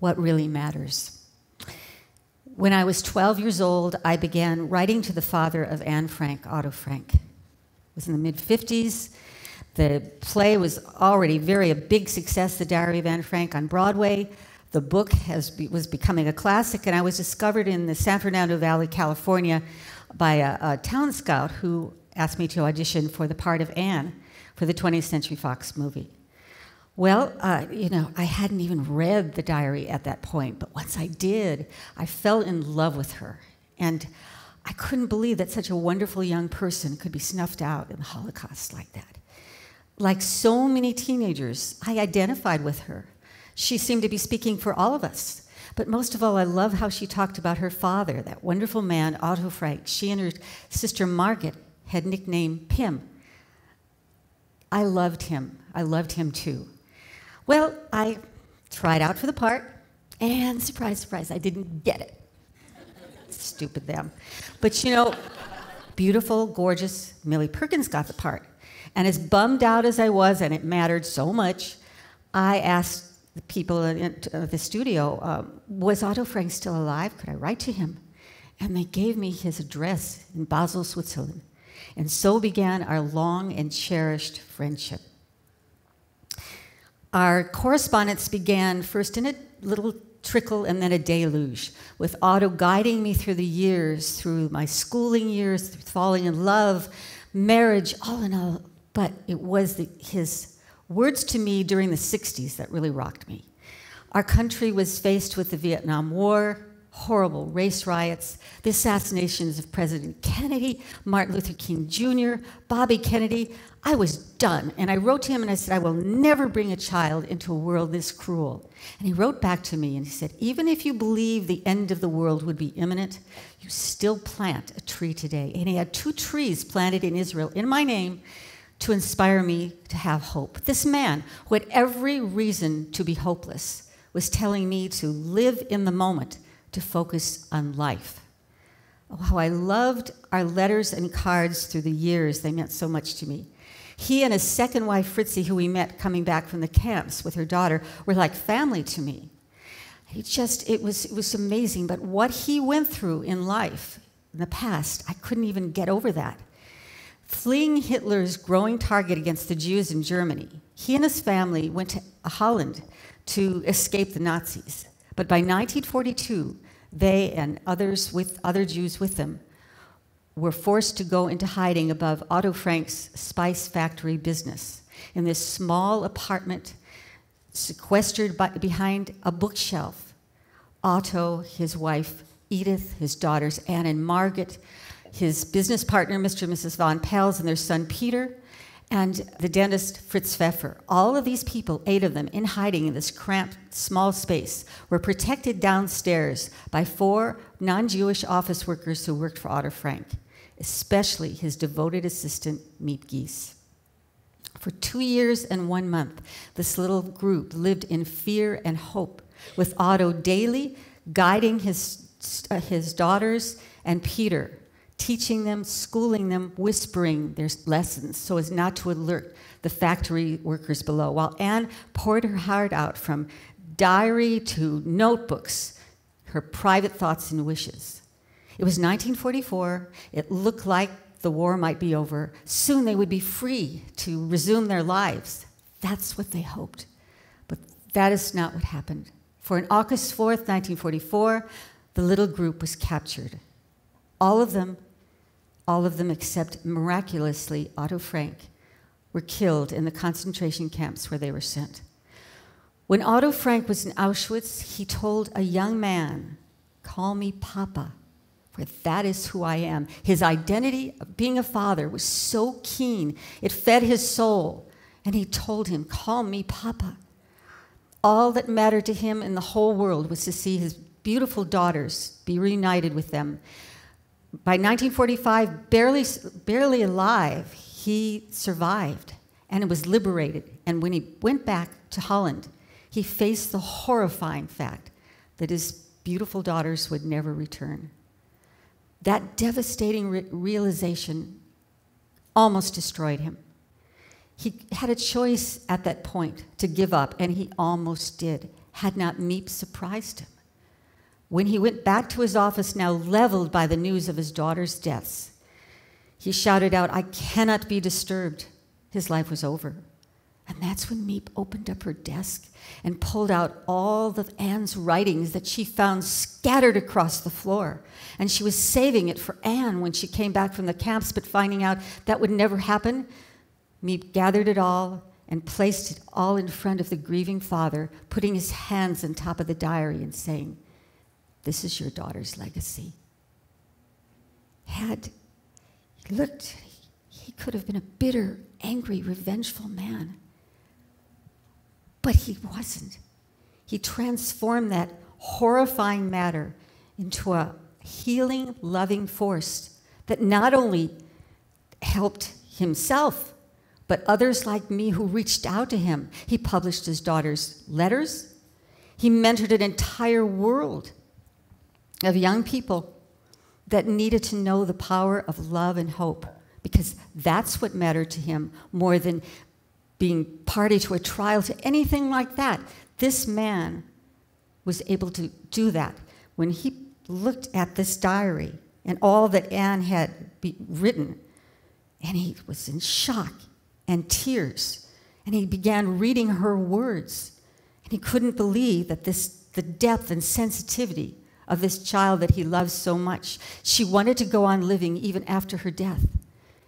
what really matters. When I was 12 years old, I began writing to the father of Anne Frank, Otto Frank. It was in the mid 50s. The play was already very a big success, The Diary of Anne Frank, on Broadway. The book has, was becoming a classic, and I was discovered in the San Fernando Valley, California, by a, a town scout who asked me to audition for the part of Anne for the 20th Century Fox movie. Well, uh, you know, I hadn't even read the diary at that point, but once I did, I fell in love with her. And I couldn't believe that such a wonderful young person could be snuffed out in the Holocaust like that. Like so many teenagers, I identified with her. She seemed to be speaking for all of us. But most of all, I love how she talked about her father, that wonderful man, Otto Frank. She and her sister Margaret had nicknamed Pim. I loved him. I loved him too. Well, I tried out for the part, and surprise, surprise, I didn't get it. Stupid them. But you know, beautiful, gorgeous Millie Perkins got the part. And as bummed out as I was, and it mattered so much, I asked the people at the studio, um, was Otto Frank still alive? Could I write to him? And they gave me his address in Basel, Switzerland. And so began our long and cherished friendship. Our correspondence began first in a little trickle and then a deluge, with Otto guiding me through the years, through my schooling years, through falling in love, marriage, all in all. But it was the, his words to me during the 60s that really rocked me. Our country was faced with the Vietnam War, horrible race riots, the assassinations of President Kennedy, Martin Luther King Jr., Bobby Kennedy. I was done. And I wrote to him and I said, I will never bring a child into a world this cruel. And he wrote back to me and he said, Even if you believe the end of the world would be imminent, you still plant a tree today. And he had two trees planted in Israel in my name to inspire me to have hope. This man, who had every reason to be hopeless, was telling me to live in the moment to focus on life. Oh, how I loved our letters and cards through the years. They meant so much to me. He and his second wife, Fritzi, who we met coming back from the camps with her daughter, were like family to me. He just, it was, it was amazing. But what he went through in life in the past, I couldn't even get over that. Fleeing Hitler's growing target against the Jews in Germany, he and his family went to Holland to escape the Nazis. But by 1942, they and others with other Jews with them were forced to go into hiding above Otto Frank's spice factory business in this small apartment sequestered by, behind a bookshelf. Otto, his wife Edith, his daughters Anne and Margaret, his business partner, Mr. and Mrs. Von Pels, and their son Peter, and the dentist Fritz Pfeffer. All of these people, eight of them, in hiding in this cramped, small space, were protected downstairs by four non Jewish office workers who worked for Otto Frank, especially his devoted assistant, Miep Gies. For two years and one month, this little group lived in fear and hope, with Otto daily guiding his, uh, his daughters and Peter teaching them, schooling them, whispering their lessons so as not to alert the factory workers below. While Anne poured her heart out from diary to notebooks, her private thoughts and wishes. It was 1944. It looked like the war might be over. Soon they would be free to resume their lives. That's what they hoped. But that is not what happened. For on August 4th, 1944, the little group was captured. All of them all of them except miraculously Otto Frank, were killed in the concentration camps where they were sent. When Otto Frank was in Auschwitz, he told a young man, Call me Papa, for that is who I am. His identity of being a father was so keen, it fed his soul. And he told him, Call me Papa. All that mattered to him in the whole world was to see his beautiful daughters be reunited with them by 1945, barely, barely alive, he survived and was liberated. And when he went back to Holland, he faced the horrifying fact that his beautiful daughters would never return. That devastating re realization almost destroyed him. He had a choice at that point to give up, and he almost did. had not Miep surprised him. When he went back to his office, now leveled by the news of his daughter's deaths, he shouted out, I cannot be disturbed. His life was over. And that's when Miep opened up her desk and pulled out all of Anne's writings that she found scattered across the floor. And she was saving it for Anne when she came back from the camps, but finding out that would never happen. Miep gathered it all and placed it all in front of the grieving father, putting his hands on top of the diary and saying, This is your daughter's legacy. Had he looked, he could have been a bitter, angry, revengeful man. But he wasn't. He transformed that horrifying matter into a healing, loving force that not only helped himself, but others like me who reached out to him. He published his daughter's letters. He mentored an entire world of young people that needed to know the power of love and hope because that's what mattered to him more than being party to a trial, to anything like that. This man was able to do that. When he looked at this diary and all that Anne had written, and he was in shock and tears, and he began reading her words, and he couldn't believe that this, the depth and sensitivity of this child that he loves so much. She wanted to go on living even after her death.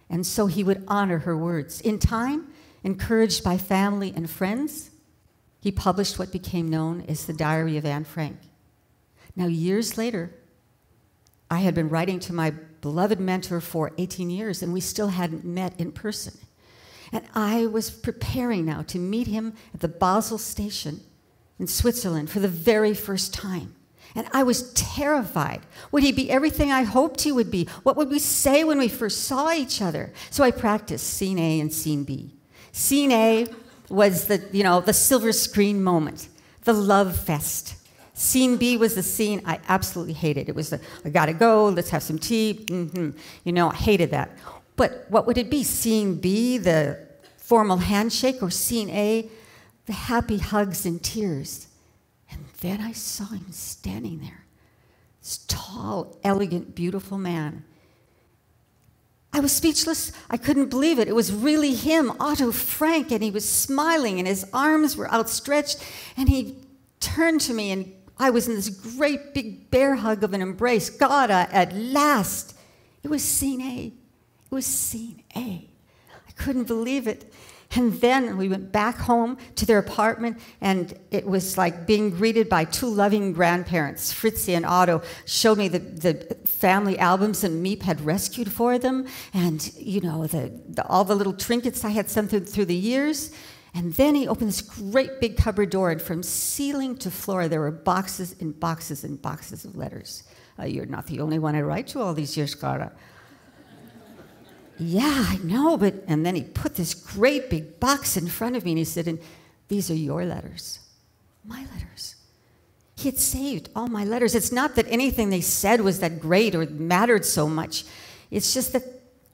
And so he would honor her words. In time, Encouraged by family and friends, he published what became known as the Diary of Anne Frank. Now, years later, I had been writing to my beloved mentor for 18 years, and we still hadn't met in person. And I was preparing now to meet him at the Basel station in Switzerland for the very first time. And I was terrified. Would he be everything I hoped he would be? What would we say when we first saw each other? So I practiced scene A and scene B. Scene A was the, you know, the silver screen moment, the love fest. Scene B was the scene I absolutely hated. It was the, I gotta go, let's have some tea. Mm-hmm. You know, I hated that. But what would it be? Scene B, the formal handshake, or scene A, the happy hugs and tears? And then I saw him standing there, this tall, elegant, beautiful man I was speechless. I couldn't believe it. It was really him, Otto Frank, and he was smiling, and his arms were outstretched, and he turned to me, and I was in this great big bear hug of an embrace. God, uh, at last. It was scene A. It was scene A. Couldn't believe it. And then we went back home to their apartment, and it was like being greeted by two loving grandparents. Fritzi and Otto showed me the, the family albums that Miep had rescued for them, and you know the, the, all the little trinkets I had sent through, through the years. And then he opened this great big cupboard door, and from ceiling to floor, there were boxes and boxes and boxes of letters. Uh, you're not the only one I write to all these years, Cara. Yeah, I know, but. And then he put this great big box in front of me and he said, And these are your letters. My letters. He had saved all my letters. It's not that anything they said was that great or mattered so much. It's just that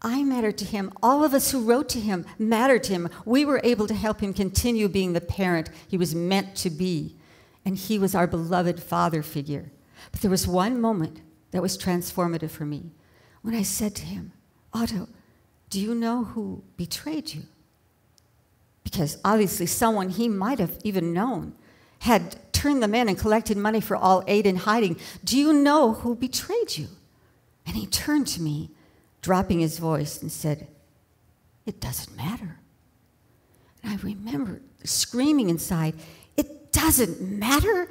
I mattered to him. All of us who wrote to him mattered to him. We were able to help him continue being the parent he was meant to be. And he was our beloved father figure. But there was one moment that was transformative for me when I said to him, Otto, do you know who betrayed you? Because obviously, someone he might have even known had turned them in and collected money for all aid in hiding. Do you know who betrayed you? And he turned to me, dropping his voice, and said, It doesn't matter. And I remember screaming inside, It doesn't matter?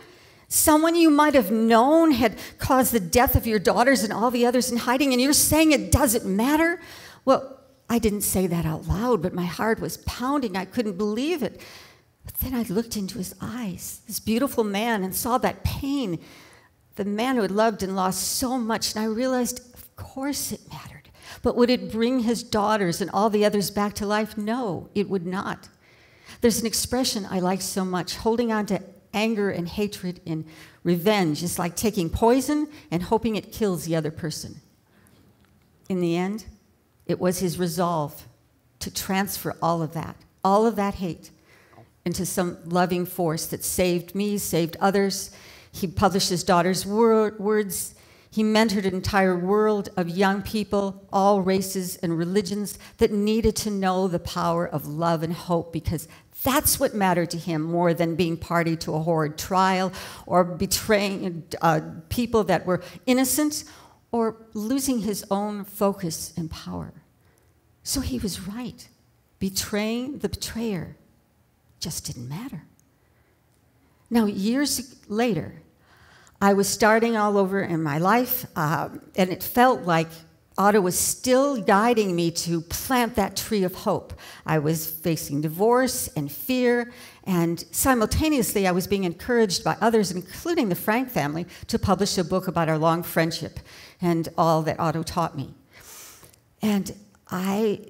Someone you might have known had caused the death of your daughters and all the others in hiding, and you're saying it doesn't matter? Well, I didn't say that out loud, but my heart was pounding. I couldn't believe it. But then I looked into his eyes, this beautiful man, and saw that pain. The man who had loved and lost so much. And I realized, of course it mattered. But would it bring his daughters and all the others back to life? No, it would not. There's an expression I like so much holding on to anger and hatred and revenge is like taking poison and hoping it kills the other person. In the end, it was his resolve to transfer all of that, all of that hate, into some loving force that saved me, saved others. He published his daughter's wor- words. He mentored an entire world of young people, all races and religions, that needed to know the power of love and hope because that's what mattered to him more than being party to a horrid trial or betraying uh, people that were innocent or losing his own focus and power. So he was right. Betraying the betrayer just didn't matter. Now, years later, I was starting all over in my life, uh, and it felt like Otto was still guiding me to plant that tree of hope. I was facing divorce and fear, and simultaneously, I was being encouraged by others, including the Frank family, to publish a book about our long friendship and all that Otto taught me. And I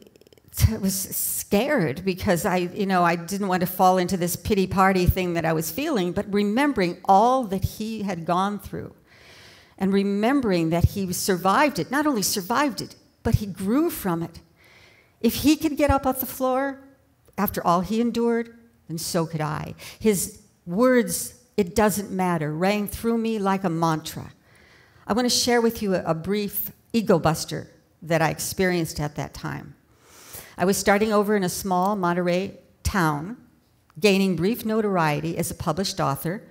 was scared because I, you know, I didn't want to fall into this pity party thing that I was feeling, but remembering all that he had gone through and remembering that he survived it, not only survived it, but he grew from it. If he could get up off the floor after all he endured, then so could I. His words, it doesn't matter, rang through me like a mantra. I want to share with you a, a brief ego buster that I experienced at that time. I was starting over in a small Monterey town, gaining brief notoriety as a published author,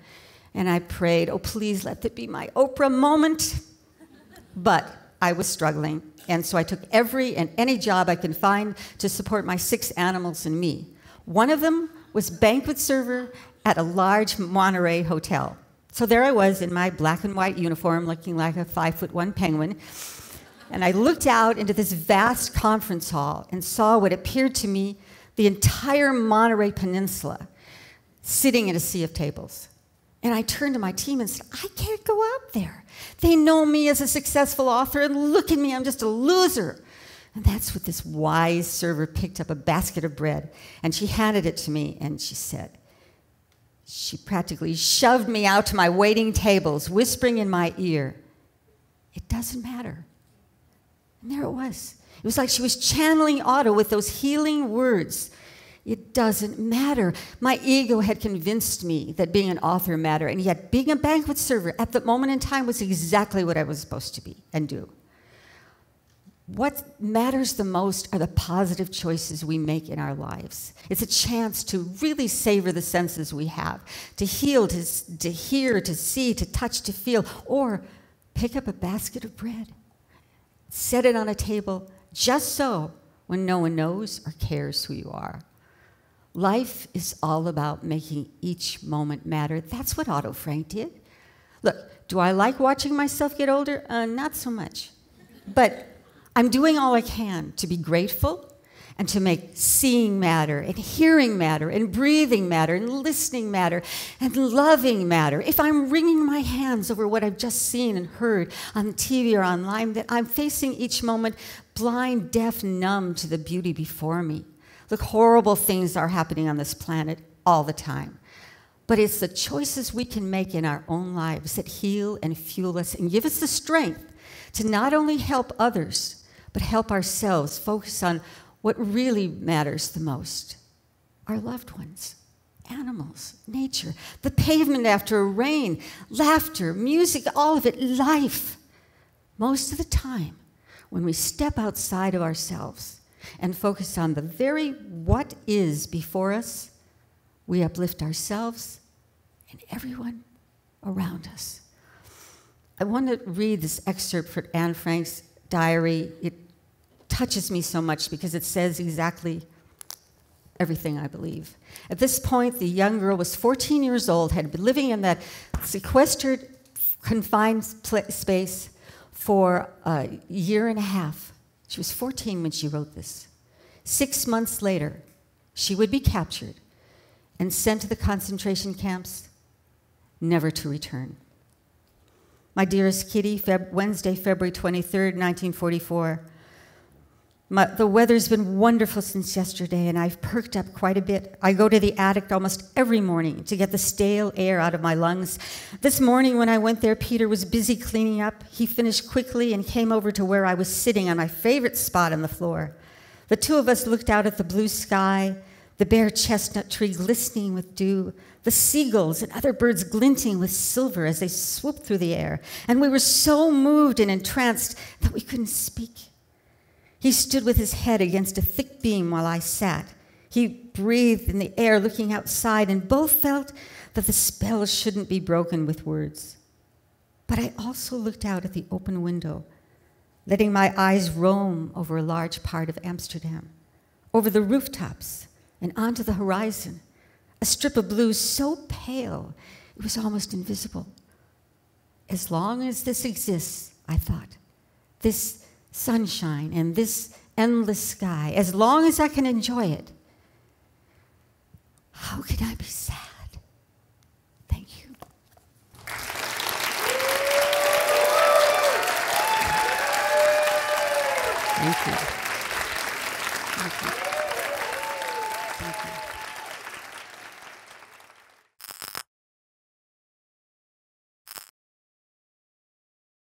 and I prayed, oh, please let that be my Oprah moment. But I was struggling, and so I took every and any job I could find to support my six animals and me. One of them was banquet server at a large Monterey hotel. So there I was in my black and white uniform, looking like a five foot one penguin, and I looked out into this vast conference hall and saw what appeared to me the entire Monterey Peninsula sitting in a sea of tables. And I turned to my team and said, I can't go out there. They know me as a successful author, and look at me, I'm just a loser. And that's what this wise server picked up a basket of bread and she handed it to me and she said, she practically shoved me out to my waiting tables, whispering in my ear, It doesn't matter. And there it was. It was like she was channeling Otto with those healing words. It doesn't matter. My ego had convinced me that being an author mattered, and yet being a banquet server at that moment in time was exactly what I was supposed to be and do. What matters the most are the positive choices we make in our lives. It's a chance to really savor the senses we have to heal, to, to hear, to see, to touch, to feel, or pick up a basket of bread set it on a table just so when no one knows or cares who you are. Life is all about making each moment matter. That's what Otto Frank did. Look, do I like watching myself get older? Uh, not so much. But I'm doing all I can to be grateful and to make seeing matter and hearing matter and breathing matter and listening matter and loving matter. If I'm wringing my hands over what I've just seen and heard on TV or online, that I'm facing each moment blind, deaf, numb to the beauty before me. Look, horrible things are happening on this planet all the time. But it's the choices we can make in our own lives that heal and fuel us and give us the strength to not only help others, but help ourselves focus on what really matters the most our loved ones, animals, nature, the pavement after a rain, laughter, music, all of it, life. Most of the time, when we step outside of ourselves and focus on the very what is before us, we uplift ourselves and everyone around us. I want to read this excerpt from Anne Frank's diary. It touches me so much because it says exactly everything I believe. At this point, the young girl was 14 years old, had been living in that sequestered, confined space for a year and a half. She was 14 when she wrote this. Six months later, she would be captured and sent to the concentration camps, never to return. My dearest Kitty, Feb- Wednesday, February 23rd, 1944. My, the weather's been wonderful since yesterday, and I've perked up quite a bit. I go to the attic almost every morning to get the stale air out of my lungs. This morning, when I went there, Peter was busy cleaning up. He finished quickly and came over to where I was sitting on my favorite spot on the floor. The two of us looked out at the blue sky, the bare chestnut tree glistening with dew, the seagulls and other birds glinting with silver as they swooped through the air. And we were so moved and entranced that we couldn't speak. He stood with his head against a thick beam while I sat. He breathed in the air, looking outside, and both felt that the spell shouldn't be broken with words. But I also looked out at the open window, letting my eyes roam over a large part of Amsterdam, over the rooftops and onto the horizon, a strip of blue so pale it was almost invisible. As long as this exists, I thought, this sunshine and this endless sky, as long as I can enjoy it, how can I be sad?